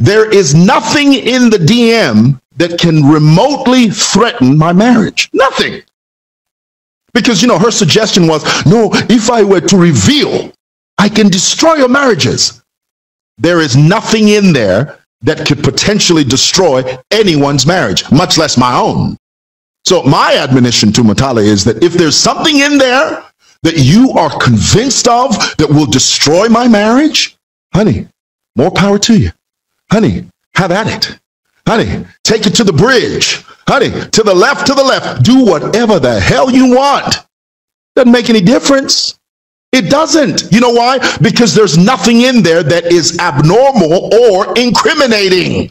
There is nothing in the DM that can remotely threaten my marriage. Nothing. Because, you know, her suggestion was no, if I were to reveal, I can destroy your marriages. There is nothing in there that could potentially destroy anyone's marriage, much less my own. So, my admonition to Mutale is that if there's something in there that you are convinced of that will destroy my marriage, honey, more power to you. Honey, have at it. Honey, take it to the bridge. Honey, to the left, to the left. Do whatever the hell you want. Doesn't make any difference. It doesn't. You know why? Because there's nothing in there that is abnormal or incriminating.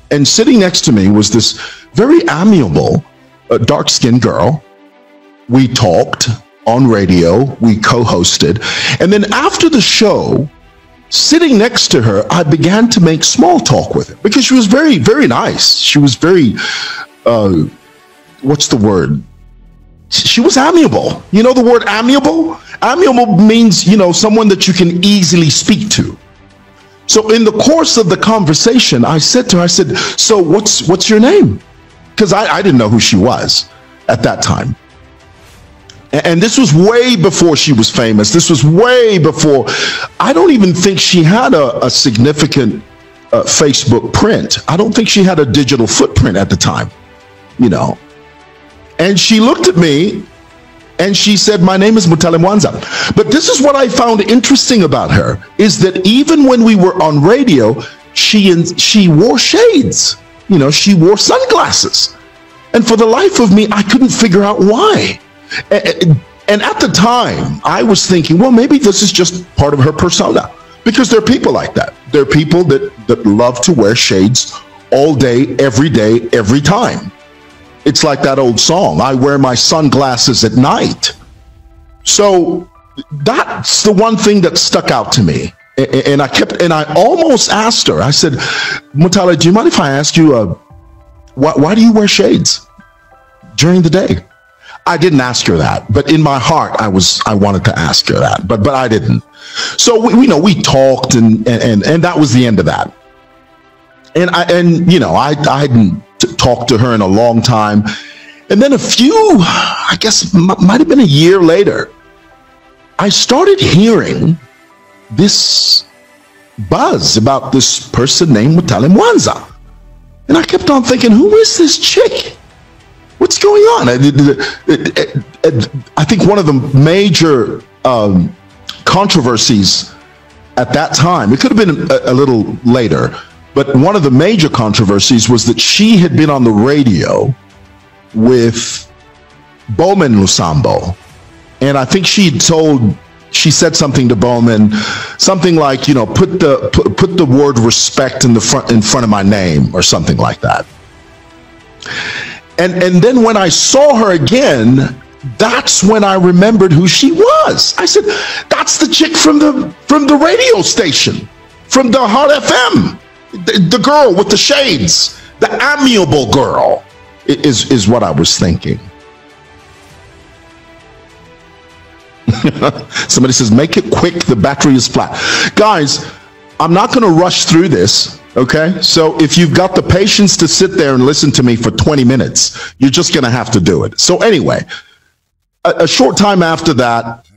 And sitting next to me was this very amiable, uh, dark skinned girl. We talked on radio, we co hosted. And then after the show, sitting next to her, I began to make small talk with her because she was very, very nice. She was very, uh, what's the word? She was amiable. You know the word amiable? Amiable means, you know, someone that you can easily speak to. So in the course of the conversation, I said to her, I said, so what's what's your name? Because I, I didn't know who she was at that time. And, this was way before she was famous. This was way before. I don't even think she had a, a significant uh, Facebook print. I don't think she had a digital footprint at the time, you know. And she looked at me and she said, My name is Mutale Mwanza. But this is what I found interesting about her is that even when we were on radio, she and she wore shades. You know, she wore sunglasses. And for the life of me, I couldn't figure out why. And at the time, I was thinking, well, maybe this is just part of her persona. Because there are people like that. There are people that, that love to wear shades all day, every day, every time. It's like that old song I wear my sunglasses at night. So that's the one thing that stuck out to me. And I kept, and I almost asked her, I said, Mutale, do you mind if I ask you, uh, why, why do you wear shades during the day? I didn't ask her that, but in my heart, I was, I wanted to ask her that, but, but I didn't. So we, know, we talked and, and, and that was the end of that. And I, and, you know, I, I hadn't talked to her in a long time. And then a few, I guess, might have been a year later, I started hearing this buzz about this person named Mutale Mwanza. And I kept on thinking, who is this chick? What's going on? I, I think one of the major um, controversies at that time, it could have been a, a little later, but one of the major controversies was that she had been on the radio with Bowman Lusambo. And I think she told she said something to Bowman, something like, you know, put the put, put the word respect in the front in front of my name or something like that. And and then when I saw her again, that's when I remembered who she was. I said, that's the chick from the from the radio station, from the Hot FM the, girl with the shades, the amiable girl, is is what I was thinking. Somebody says, make it quick. The battery is flat. Guys, I'm not going to rush through this. Okay. So if you've got the patience to sit there and listen to me for 20 minutes, you're just going to have to do it. So anyway, a, a short time after that,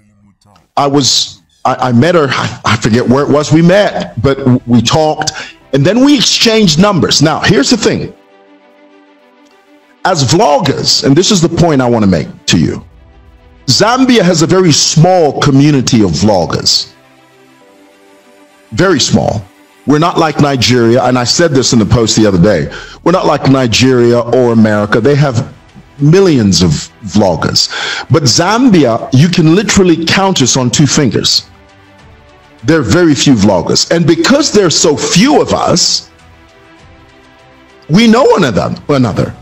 I was, I, I met her. I, I forget where it was we met, but we talked and then we exchange numbers. Now, here's the thing. As vloggers, and this is the point I want to make to you, Zambia has a very small community of vloggers. Very small. We're not like Nigeria, and I said this in the post the other day. We're not like Nigeria or America. They have millions of vloggers. But Zambia, you can literally count us on two fingers. There are very few vloggers. And because there are so few of us, we know one another.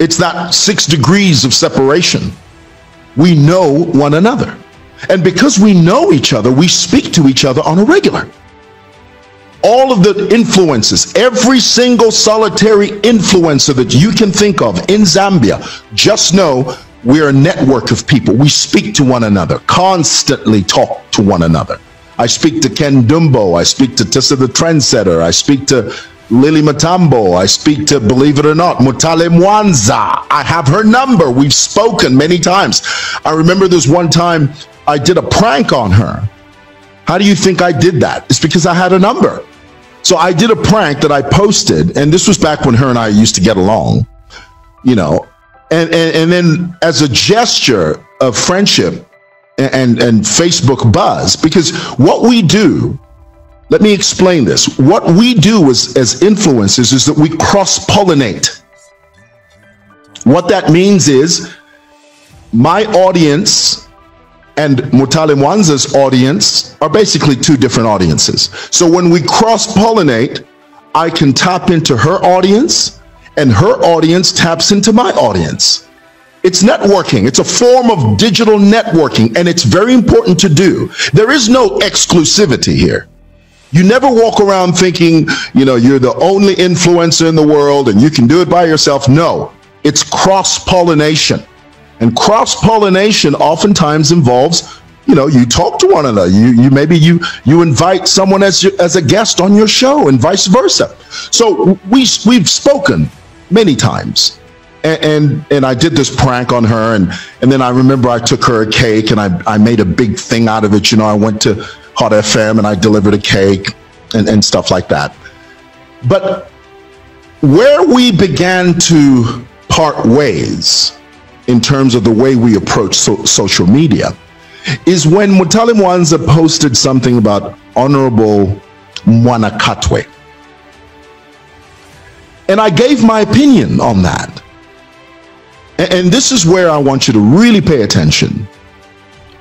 It's that six degrees of separation. We know one another. And because we know each other, we speak to each other on a regular. All of the influences, every single solitary influencer that you can think of in Zambia, just know we're a network of people. We speak to one another, constantly talk to one another. I speak to Ken Dumbo. I speak to Tissa the Trendsetter. I speak to Lily Matambo. I speak to, believe it or not, Mutale Mwanza. I have her number. We've spoken many times. I remember this one time I did a prank on her. How do you think I did that? It's because I had a number. So I did a prank that I posted, and this was back when her and I used to get along, you know. And, and, and then as a gesture of friendship and, and, Facebook buzz, because what we do let me explain this. What we do as, as influencers is that we cross pollinate. What that means is my audience and Mutale Mwanza's audience are basically two different audiences. So when we cross pollinate, I can tap into her audience and her audience taps into my audience. It's networking. It's a form of digital networking and it's very important to do. There is no exclusivity here. You never walk around thinking, you know, you're the only influencer in the world and you can do it by yourself. No, it's cross pollination. And cross pollination oftentimes involves, you know, you talk to one another. You, you maybe you you invite someone as as a guest on your show and vice versa. So we we've spoken many times. And, and, and I did this prank on her and and then I remember I took her a cake and I I made a big thing out of it. You know, I went to Hot FM and I delivered a cake and, and stuff like that. But where we began to part ways in terms of the way we approach so, social media is when Mutale Mwanza posted something about Honorable Mwanakatwe. And I gave my opinion on that. And, this is where I want you to really pay attention.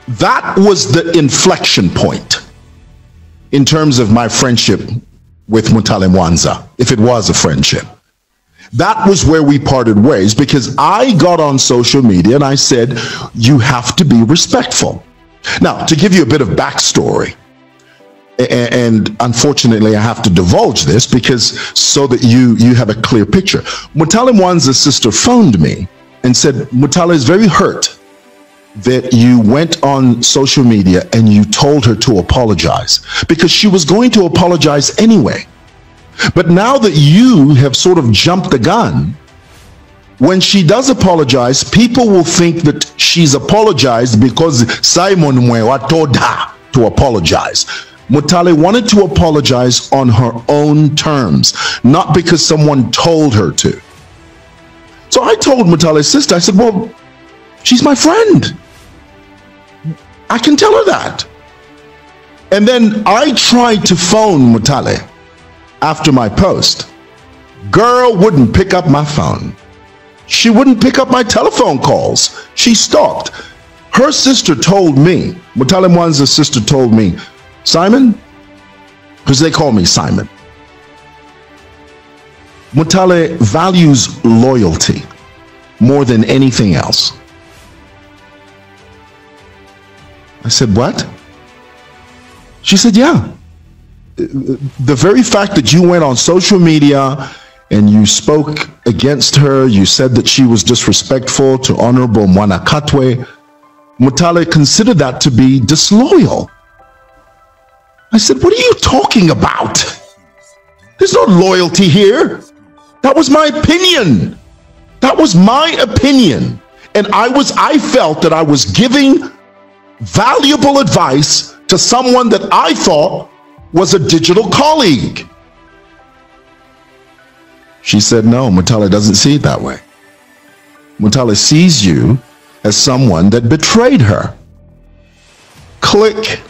That was the inflection point in terms of my friendship with Mutale Mwanza, if it was a friendship. That was where we parted ways because I got on social media and I said, you have to be respectful. Now, to give you a bit of backstory, and unfortunately I have to divulge this because so that you you have a clear picture. Mutale Mwanza's sister phoned me and said, Mutale is very hurt that you went on social media and you told her to apologize because she was going to apologize anyway. But now that you have sort of jumped the gun, when she does apologize, people will think that she's apologized because Simon Mwewa told her to apologize. Mutale wanted to apologize on her own terms, not because someone told her to. So I told Mutale's sister, I said, well, she's my friend. I can tell her that. And then I tried to phone Mutale after my post. Girl wouldn't pick up my phone. She wouldn't pick up my telephone calls. She stopped. Her sister told me, Mutale Mwanza's sister told me, Simon, because they call me Simon. Mutale values loyalty more than anything else. I said, What? She said, Yeah. The very fact that you went on social media and you spoke against her, you said that she was disrespectful to Honorable Mwanakatwe, Mutale considered that to be disloyal. I said, What are you talking about? There's no loyalty here. That was my opinion. That was my opinion. And I was, I felt that I was giving valuable advice to someone that I thought was a digital colleague. She said, No, Mutale doesn't see it that way. Mutale sees you as someone that betrayed her. Click.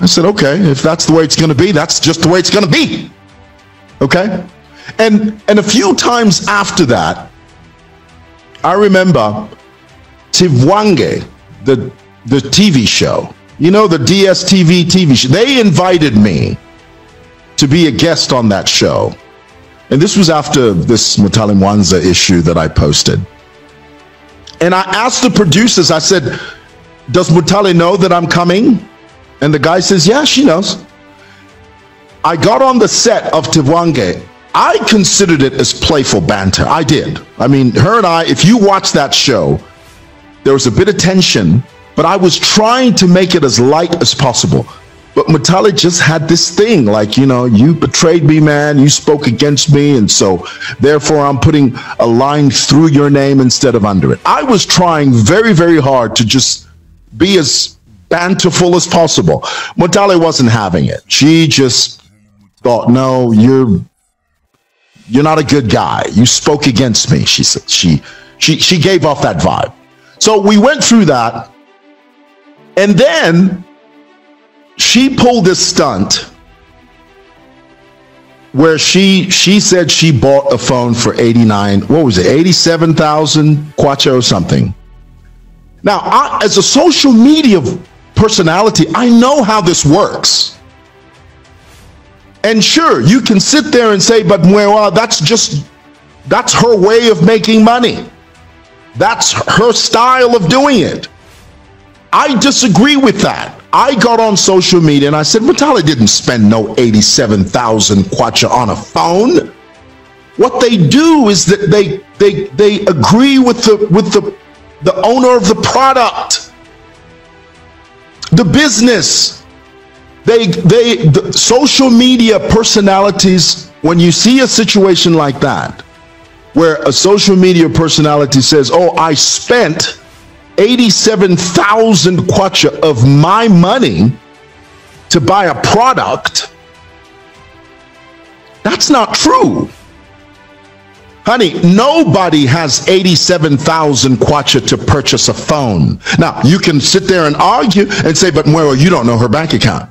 I said, okay, if that's the way it's going to be, that's just the way it's going to be. Okay? And and a few times after that, I remember Tivwange, the the TV show. You know the DSTV TV show. They invited me to be a guest on that show. And this was after this Mutale Mwanza issue that I posted. And I asked the producers, I said, Does Mutale know that I'm coming? And the guy says, Yeah, she knows. I got on the set of Tivwange. I considered it as playful banter. I did. I mean, her and I, if you watch that show, there was a bit of tension, but I was trying to make it as light as possible. But Mutale just had this thing like, you know, you betrayed me, man. You spoke against me. And so, therefore, I'm putting a line through your name instead of under it. I was trying very, very hard to just be as banterful as possible. Mutale wasn't having it. She just thought, no, you're. You're not a good guy. You spoke against me. She said she she she gave off that vibe. So we went through that. And then she pulled this stunt where she she said she bought a phone for 89 what was it 87,000 kwacha or something now I, as a social media personality. I know how this works. And sure you can sit there and say but well uh, that's just that's her way of making money. That's her style of doing it. I disagree with that. I got on social media and I said, Mutale didn't spend no 87,000 kwacha on a phone. What they do is that they they they agree with the with the the owner of the product, the business. They they the social media personalities. When you see a situation like that, where a social media personality says, "Oh, I spent." 87,000 kwacha of my money to buy a product, that's not true. Honey, nobody has 87,000 kwacha to purchase a phone. Now, you can sit there and argue and say, but Mwero, you don't know her bank account.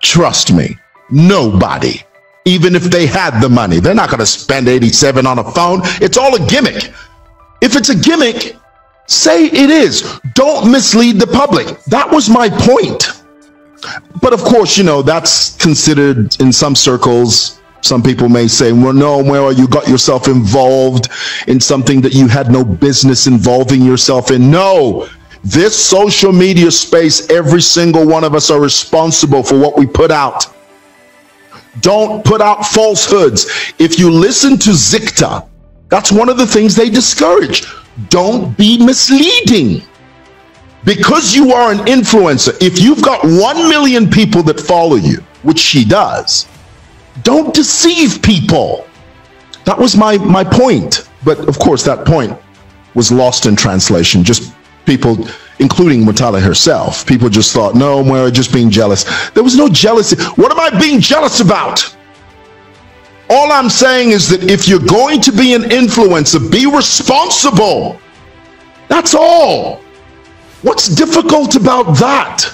Trust me, nobody. Even if they had the money, they're not going to spend 87 on a phone. It's all a gimmick. If it's a gimmick, Say it is. Don't mislead the public. That was my point. But of course, you know, that's considered in some circles. Some people may say, well, no, well, you got yourself involved in something that you had no business involving yourself in. No, this social media space, every single one of us are responsible for what we put out. Don't put out falsehoods. If you listen to ZICTA, that's one of the things they discourage. Don't be misleading. Because you are an influencer, if you've got 1 million people that follow you, which she does, don't deceive people. That was my, my point. But of course, that point was lost in translation. Just people, including Mutale herself, people just thought, no, we're just being jealous. There was no jealousy. What am I being jealous about? All I'm saying is that if you're going to be an influencer, be responsible. That's all. What's difficult about that?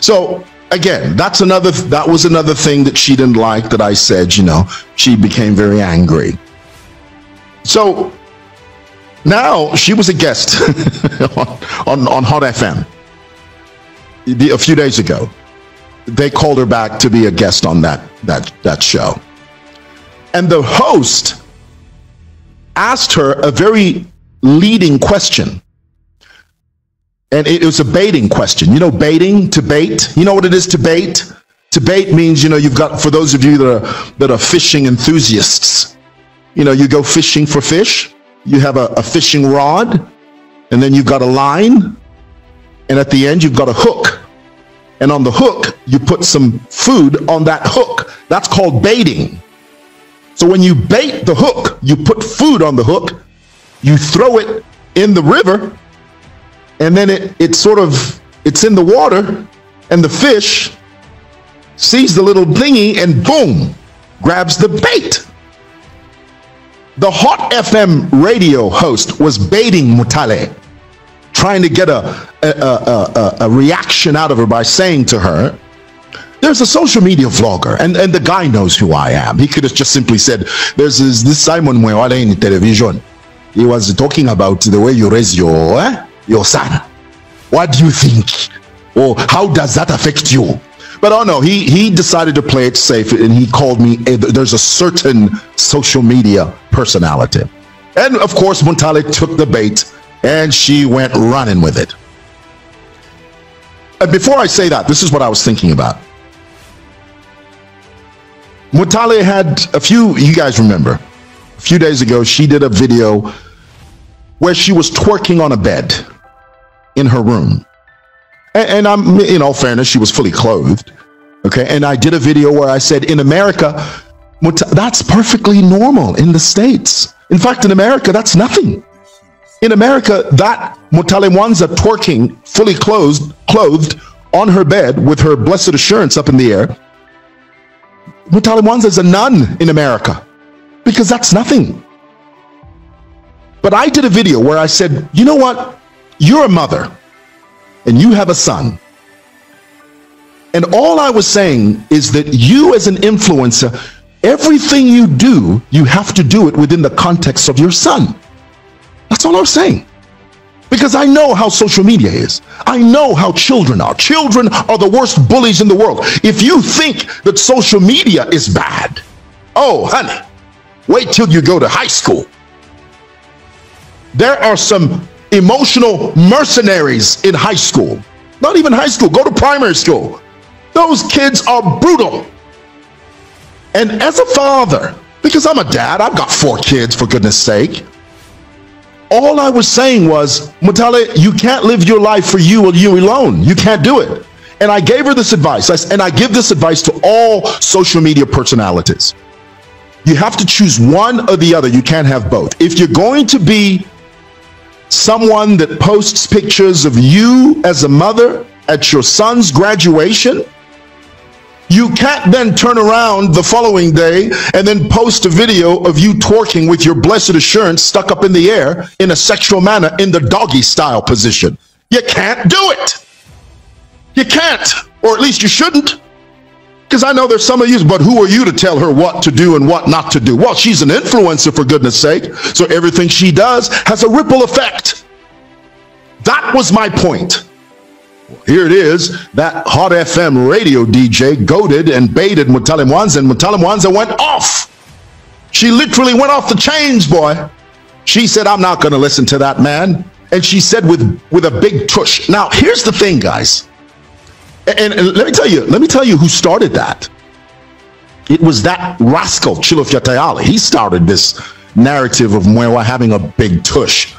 So again, that's another that was another thing that she didn't like that I said, you know, she became very angry. So now she was a guest on, on, on Hot FM a few days ago. They called her back to be a guest on that that that show. And the host asked her a very leading question. And it was a baiting question. You know, baiting, to bait. You know what it is to bait? To bait means, you know, you've got, for those of you that are, that are fishing enthusiasts, you know, you go fishing for fish, you have a, a fishing rod, and then you've got a line, and at the end, you've got a hook. And on the hook, you put some food on that hook. That's called baiting. So when you bait the hook, you put food on the hook, you throw it in the river, and then it, it sort of it's in the water, and the fish sees the little thingy and boom, grabs the bait. The Hot FM radio host was baiting Mutale, trying to get a, a, a, a, a reaction out of her by saying to her, there's a social media vlogger, and, and the guy knows who I am. He could have just simply said, There's this, this Simon Mwewa Lane in television. He was talking about the way you raise your, eh, your son. What do you think? Or how does that affect you? But oh no, he, he decided to play it safe and he called me, a, there's a certain social media personality. And of course, Mutale took the bait and she went running with it. And before I say that, this is what I was thinking about. Mutale had a few, you guys remember, a few days ago, she did a video where she was twerking on a bed in her room. And, and I'm, in all fairness, she was fully clothed. Okay. And I did a video where I said, in America, that's perfectly normal in the States. In fact, in America, that's nothing. In America, that Mutale Mwanza twerking, fully clothed, clothed on her bed with her blessed assurance up in the air, Mutale Mwanza is a nun in America because that's nothing. But I did a video where I said, you know what? You're a mother and you have a son. And all I was saying is that you, as an influencer, everything you do, you have to do it within the context of your son. That's all I was saying. Because I know how social media is. I know how children are. Children are the worst bullies in the world. If you think that social media is bad, oh, honey, wait till you go to high school. There are some emotional mercenaries in high school. Not even high school, go to primary school. Those kids are brutal. And as a father, because I'm a dad, I've got four kids for goodness sake. All I was saying was, Mutale, you can't live your life for you or you alone. You can't do it. And I gave her this advice, and I give this advice to all social media personalities. You have to choose one or the other. You can't have both. If you're going to be someone that posts pictures of you as a mother at your son's graduation, you can't then turn around the following day and then post a video of you twerking with your blessed assurance stuck up in the air in a sexual manner in the doggy style position. You can't do it. You can't, or at least you shouldn't. Because I know there's some of you, but who are you to tell her what to do and what not to do? Well, she's an influencer for goodness sake. So everything she does has a ripple effect. That was my point. Here it is. That Hot FM radio DJ goaded and baited Mutale Mwanza, and Mutale Mwanza went off. She literally went off the chains, boy. She said, I'm not going to listen to that man. And she said with, with a big tush. Now, here's the thing, guys. And, and let me tell you, let me tell you who started that. It was that rascal, Chilufya Tayali. He started this narrative of Mwewa having a big tush.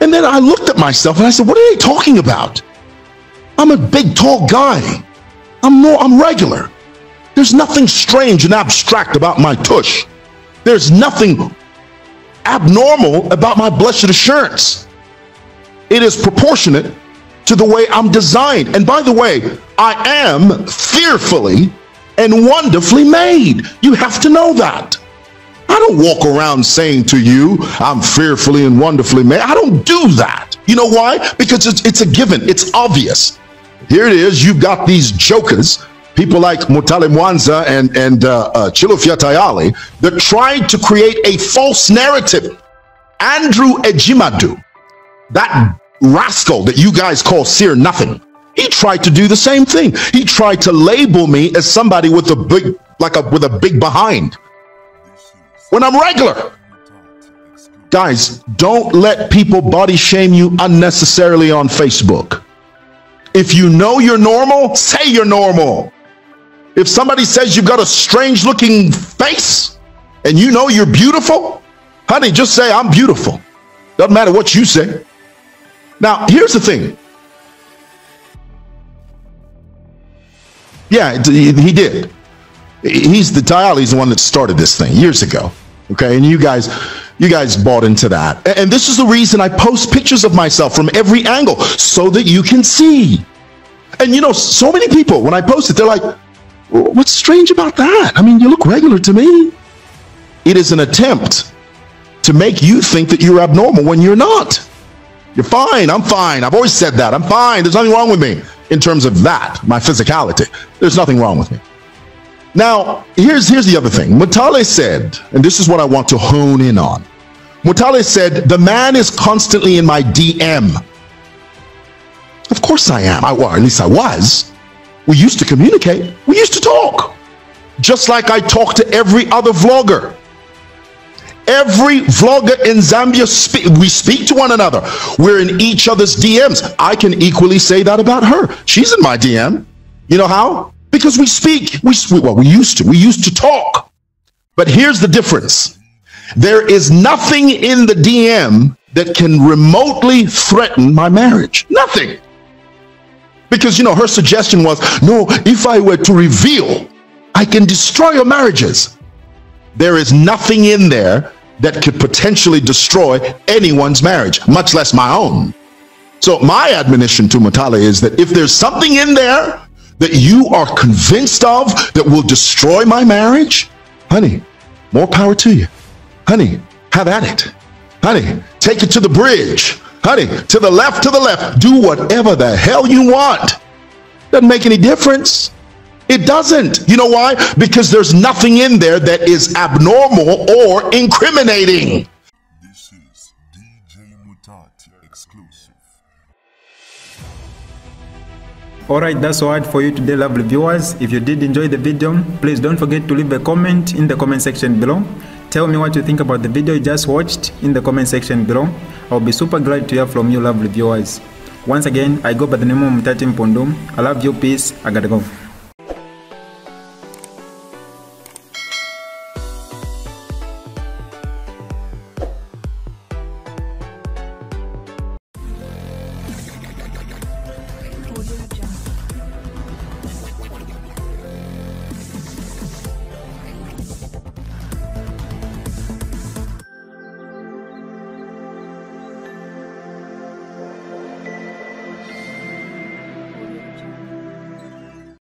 And then I looked at myself and I said, what are they talking about? I'm a big, tall guy. I'm more, I'm regular. There's nothing strange and abstract about my tush. There's nothing abnormal about my blessed assurance. It is proportionate to the way I'm designed. And by the way, I am fearfully and wonderfully made. You have to know that. I don't walk around saying to you, I'm fearfully and wonderfully made. I don't do that. You know why? Because it's, it's a given, it's obvious. Here it is. You've got these jokers, people like Mutale Mwanza and, and uh, uh, Chilufya Tayali, that tried to create a false narrative. Andrew Ejimadu, that rascal that you guys call Seer Nothing, he tried to do the same thing. He tried to label me as somebody with a big, like a, with a big behind. When I'm regular. Guys, don't let people body shame you unnecessarily on Facebook. If you know you're normal, say you're normal. If somebody says you've got a strange looking face and you know you're beautiful, honey, just say, I'm beautiful. Doesn't matter what you say. Now, here's the thing. Yeah, he did. He's the Dial. He's the one that started this thing years ago. Okay, and you guys, you guys bought into that. And this is the reason I post pictures of myself from every angle so that you can see. And you know, so many people, when I post it, they're like, what's strange about that? I mean, you look regular to me. It is an attempt to make you think that you're abnormal when you're not. You're fine. I'm fine. I've always said that. I'm fine. There's nothing wrong with me. in terms of that, my physicality. There's nothing wrong with me. Now, here's here's the other thing. Mutale said, and this is what I want to hone in on. Mutale said, the man is constantly in my DM. Of course I am. I well, at least I was. We used to communicate. We used to talk. Just like I talk to every other vlogger. Every vlogger in Zambia, we speak to one another. We're in each other's DMs. I can equally say that about her. She's in my DM. You know how? Because we speak. We well, we used to. We used to talk. But here's the difference. There is nothing in the DM that can remotely threaten my marriage. Nothing. Because you know her suggestion was, no, if I were to reveal, I can destroy your marriages. There is nothing in there that could potentially destroy anyone's marriage, much less my own. So my admonition to Mutale is that if there's something in there that you are convinced of that will destroy my marriage, honey, more power to you. Honey, have at it. Honey, take it to the bridge. Honey, to the left, to the left. Do whatever the hell you want. Doesn't make any difference. It doesn't. You know why? Because there's nothing in there that is abnormal or incriminating. This is DJ Mutati exclusive. Alright, that's all for you today, lovely viewers. If you did enjoy the video, please don't forget to leave a comment in the comment section below. Tell me what you think about the video you just watched in the comment section below. I'll be super glad to hear from you, lovely viewers. Once again, I go by the name of Mutati Mpundu. I love you, peace, I gotta go.